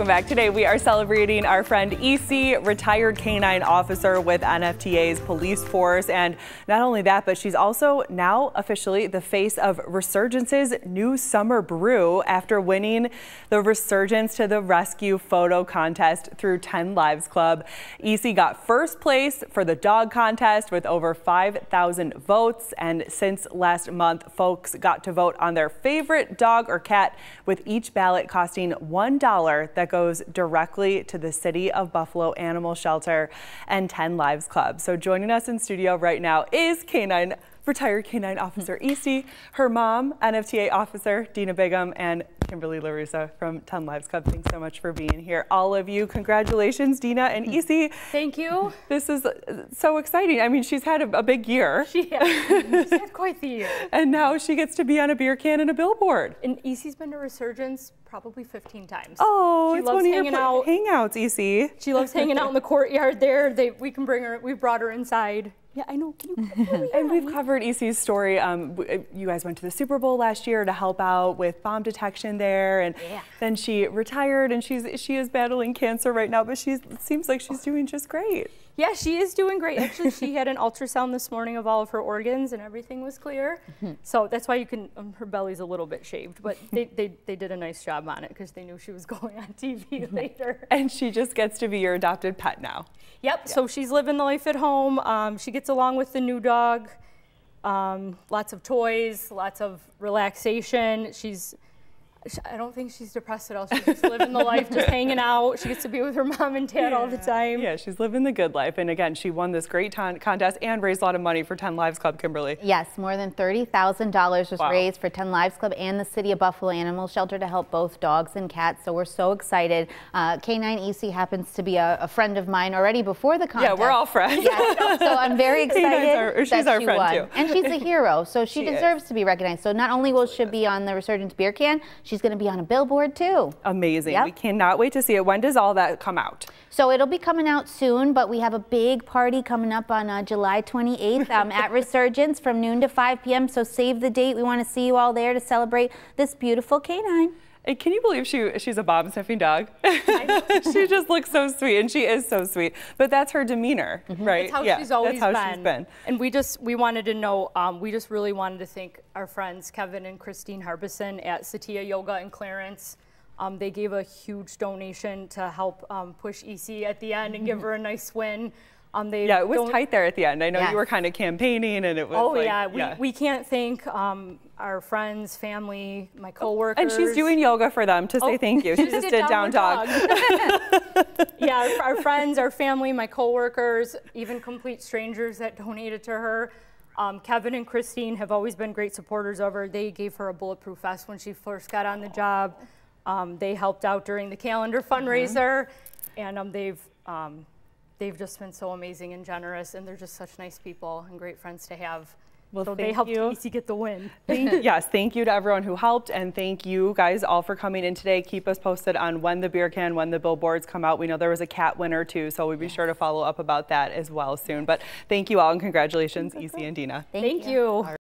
Welcome back. Today we are celebrating our friend Eci, retired canine officer with NFTA's police force. And not only that, but she's also now officially the face of Resurgence's new summer brew after winning the Resurgence to the Rescue photo contest through 10 Lives Club. Eci got first place for the dog contest with over 5,000 votes. And since last month, folks got to vote on their favorite dog or cat with each ballot costing $1 that goes directly to the City of Buffalo Animal Shelter and 10 Lives Club. So joining us in studio right now is Canine retired canine officer Eci, her mom, NFTA officer Dina Bigham, and Kimberly LaRussa from 10 Lives Club. Thanks so much for being here. All of you, congratulations, Dina and Eci. Thank you. This is uh, so exciting. I mean, she's had a, a big year. She has. she's had quite the year. And now she gets to be on a beer can and a billboard. And Eci's been to Resurgence probably 15 times. Oh, she it's loves one of hanging your out. hangouts, Eci. She loves hanging out in the courtyard there. They, we can bring her, we brought her inside. Yeah, I know. Can you? and we've covered Eci's story. Um, you guys went to the Super Bowl last year to help out with bomb detection there, and yeah. then she retired, and she's she is battling cancer right now, but she seems like she's doing just great. Yeah, she is doing great. Actually, she had an ultrasound this morning of all of her organs, and everything was clear. Mm-hmm. So that's why you can. Um, her belly's a little bit shaved, but they, they, they did a nice job on it because they knew she was going on TV later. And she just gets to be your adopted pet now. Yep. So she's living the life at home. Um, she gets along with the new dog. Um, lots of toys, lots of relaxation. She's I don't think she's depressed at all. She's just living the life, just hanging out. She gets to be with her mom and dad yeah. all the time. Yeah, she's living the good life. And again, she won this great contest and raised a lot of money for 10 Lives Club, Kimberly. Yes, more than $30,000 was wow. raised for 10 Lives Club and the City of Buffalo Animal Shelter to help both dogs and cats. So we're so excited. Uh, K9 Eci happens to be a, a, friend of mine already before the contest. Yeah, we're all friends. Yes, so I'm very excited our, she's our she friend won. too. And she's a hero, so she, she deserves is. to be recognized. So not only will she be on the Resurgence beer can, she's going to be on a billboard too. Amazing. Yep. We cannot wait to see it. When does all that come out? So it'll be coming out soon, but we have a big party coming up on uh, July 28th um, at Resurgence from noon to 5 p.m. So save the date. We want to see you all there to celebrate this beautiful canine. And can you believe she she's a bomb sniffing dog? she just looks so sweet, and she is so sweet. But that's her demeanor, mm -hmm. right? That's how yeah, she's always how been. she's been. And we just we wanted to know. Um, we just really wanted to thank our friends Kevin and Christine Harbison at Satya Yoga in Clarence. Um, they gave a huge donation to help um, push Eci at the end and give her a nice win. Um, yeah, it was tight there at the end. I know yes. you were kind of campaigning, and it was. Oh like, yeah, we, yeah. we can't thank um, our friends, family, my coworkers. And she's doing yoga for them to oh, say thank you. She just, did down, dog. dog. yeah, our friends, our family, my coworkers, even complete strangers that donated to her. Um, Kevin and Christine have always been great supporters of her. They gave her a bulletproof vest when she first got on the job. Um, they helped out during the calendar mm-hmm. fundraiser, mm-hmm. and um, they've um, they've just been so amazing and generous, and they're just such nice people and great friends to have. Well, so they helped you. Eci get the win. Thank, yes, thank you to everyone who helped, and thank you guys all for coming in today. Keep us posted on when the beer can, when the billboards come out. We know there was a cat winner too, so we'll be yes. sure to follow up about that as well soon. But thank you all, and congratulations, Eci and Dina. Thank, thank you. you.